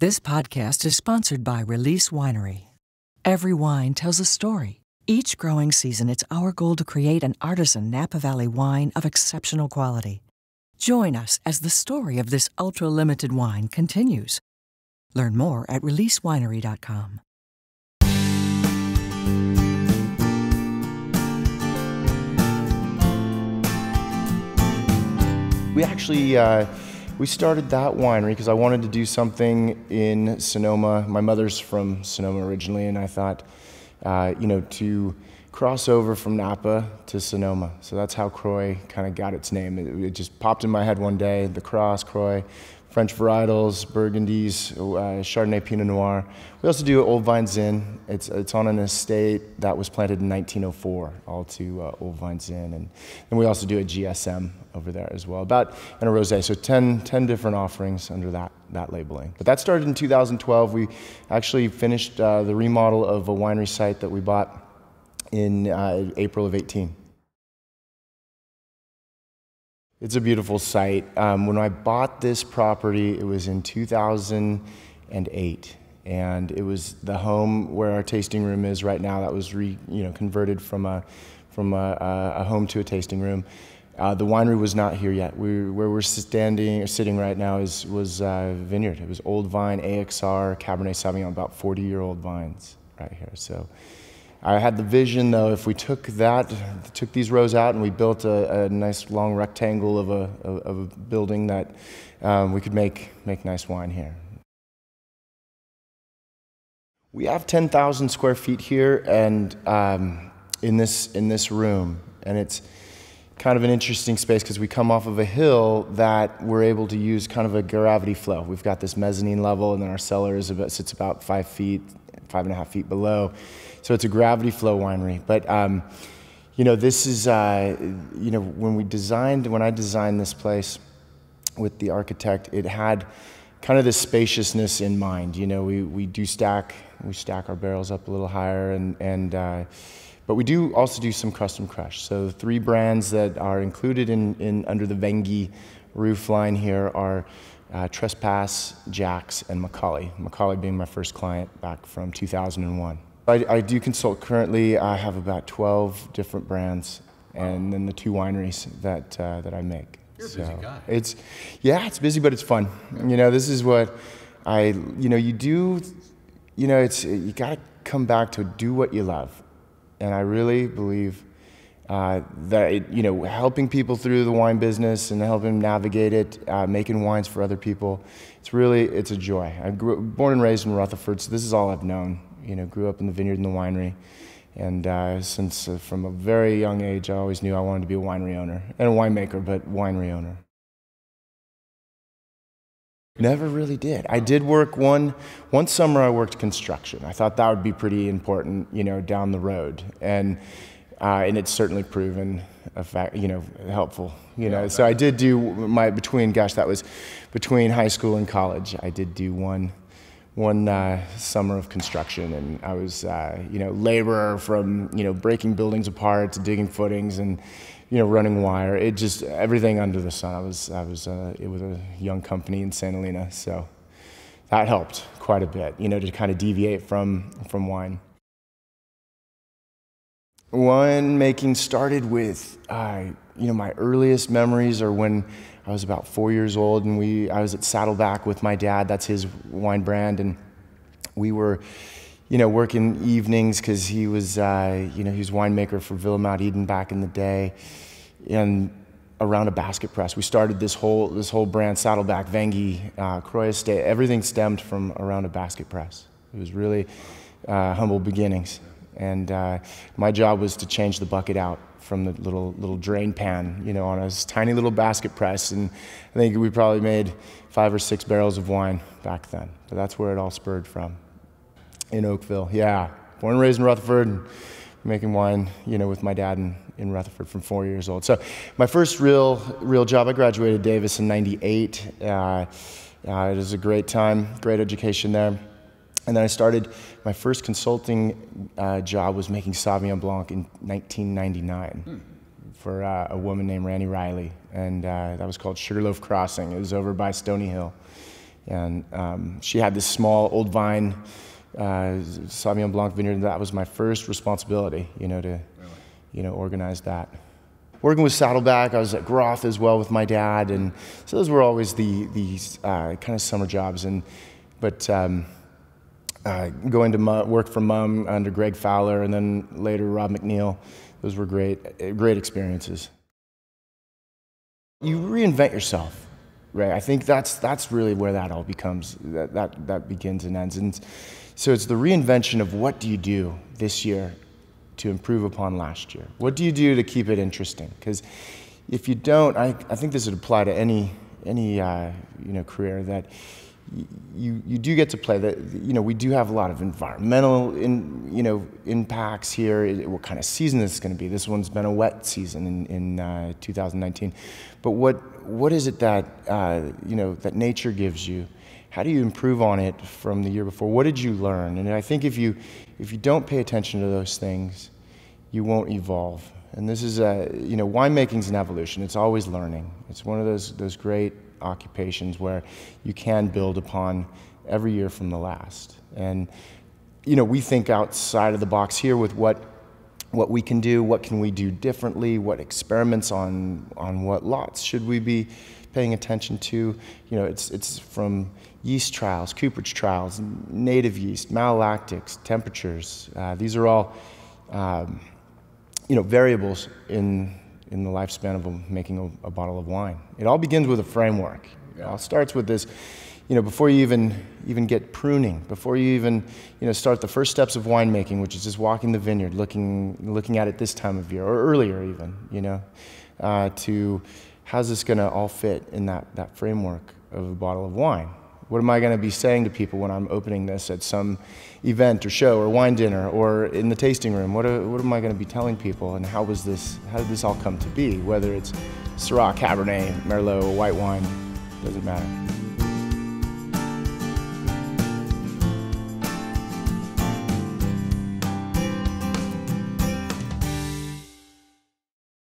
This podcast is sponsored by Release Winery. Every wine tells a story. Each growing season, it's our goal to create an artisan Napa Valley wine of exceptional quality. Join us as the story of this ultra limited wine continues. Learn more at releasewinery.com. We actually uh, we started that winery because I wanted to do something in Sonoma. My mother's from Sonoma originally, and I thought, uh, you know, to cross over from Napa to Sonoma. So that's how Croix kind of got its name. It, it, just popped in my head one day. The cross, Croix. French varietals, Burgundies, uh, Chardonnay, Pinot Noir. We also do Old Vine Zin. It's, it's on an estate that was planted in 1904, all to uh, Old Vine Zin. And then we also do a GSM over there as well, about, and a rosé. So 10, 10 different offerings under that, that labeling. But that started in 2012. We actually finished uh, the remodel of a winery site that we bought in uh, April of 18. It's a beautiful site. Um, when I bought this property, it was in 2008, and it was the home where our tasting room is right now. That was re, you know, converted from a from a, a home to a tasting room. Uh, the winery was not here yet. We, where we're standing or sitting right now is was uh, vineyard. It was old vine AXR Cabernet Sauvignon, about 40 year old vines right here. So I had the vision though, if we took that, took these rows out and we built a, a nice long rectangle of a, of a building that um, we could make, make nice wine here. We have 10,000 square feet here and um, in, this, in this room, and it's kind of an interesting space because we come off of a hill that we're able to use kind of a gravity flow. We've got this mezzanine level, and then our cellar is about, sits about five feet, five and a half feet below. So it's a gravity flow winery. But um, you know, this is uh, you know when we designed when I designed this place with the architect, it had kind of this spaciousness in mind. You know, we we do stack we stack our barrels up a little higher and and. Uh, but we do also do some custom crush. So the three brands that are included in, in under the Venge roof line here are uh, Trespass, Jax, and Macauley. Macauley being my first client back from 2001. I, I do consult currently. I have about 12 different brands, and then the two wineries that uh, that I make. You're so a busy guy. It's yeah, it's busy, but it's fun. You know, this is what I you know you do. You know, it's you got to come back to do what you love, and I really believe uh, that it, you know helping people through the wine business and helping them navigate it, uh, making wines for other people. It's really it's a joy. I grew born and raised in Rutherford, so this is all I've known. You know, grew up in the vineyard and the winery, and uh, since uh, from a very young age, I always knew I wanted to be a winery owner and a winemaker, but winery owner. Never really did. I did work one one summer. I worked construction. I thought that would be pretty important, you know, down the road, and uh, and it's certainly proven a fact, you know, helpful. You know, so I did do my between. Gosh, that was between high school and college. I did do one one uh, summer of construction, and I was, uh, you know, laborer from you know breaking buildings apart to digging footings and you know running wire. It just everything under the sun. I was I was uh, it was a young company in St. Helena, so that helped quite a bit. You know, to kind of deviate from from wine. Wine making started with, uh, you know, my earliest memories are when I was about four years old and we, I was at Saddleback with my dad, that's his wine brand, and we were, you know, working evenings because he was, uh, you know, he was winemaker for Villa Mount Eden back in the day, and around a basket press. We started this whole, this whole brand, Saddleback, Venge, uh, Croix Estate, everything stemmed from around a basket press. It was really uh, humble beginnings. And uh, my job was to change the bucket out from the little little drain pan, you know, on a tiny little basket press. And I think we probably made five or six barrels of wine back then. But that's where it all spurred from. In Oakville, yeah. Born and raised in Rutherford, making wine, you know, with my dad in, in Rutherford from four years old. So my first real real job, I graduated Davis in '98. Uh, uh, it was a great time, great education there. And then I started, my first consulting uh, job was making Sauvignon Blanc in 1999 hmm. for uh, a woman named Randy Riley. And uh, that was called Sugarloaf Crossing. It was over by Stony Hill And um, she had this small old vine uh, Sauvignon Blanc vineyard. And that was my first responsibility, you know, to, really? you know, organize that. Working with Saddleback, I was at Groth as well with my dad, and so those were always the these uh, kind of summer jobs. And but um, uh, going to work for Mumm under Greg Fowler, and then later Rob McNeil, those were great, great experiences. You reinvent yourself right? I think that's that's really where that all becomes that that that begins and ends. And so it's the reinvention of what do you do this year to improve upon last year? What do you do to keep it interesting? Because if you don't, I, I think this would apply to any any uh, you know career that you you do get to play that you know we do have a lot of environmental in you know impacts here. What kind of season this is going to be? This one's been a wet season in, in uh, 2019 but what what is it that uh, you know that nature gives you? How do you improve on it from the year before? What did you learn? And I think if you if you don't pay attention to those things you won't evolve. And this is a you know winemaking is an evolution. It's always learning. It's one of those those great occupations where you can build upon every year from the last. And, you know, we think outside of the box here with what what we can do, what can we do differently, what experiments on on what lots should we be paying attention to. You know, it's it's from yeast trials, cooperage trials, native yeast, malolactics, temperatures. Uh, these are all um, you know variables in in the lifespan of a, making a, a, bottle of wine. It all begins with a framework. It all starts with this, you know, before you even even get pruning, before you even you know start the first steps of winemaking, which is just walking the vineyard, looking looking at it this time of year or earlier even, you know, uh, to how's this going to all fit in that that framework of a bottle of wine. What am I going to be saying to people when I'm opening this at some event or show or wine dinner or in the tasting room? What, are, what am I going to be telling people and how was this, how did this all come to be? Whether it's Syrah, Cabernet, Merlot, white wine, doesn't matter.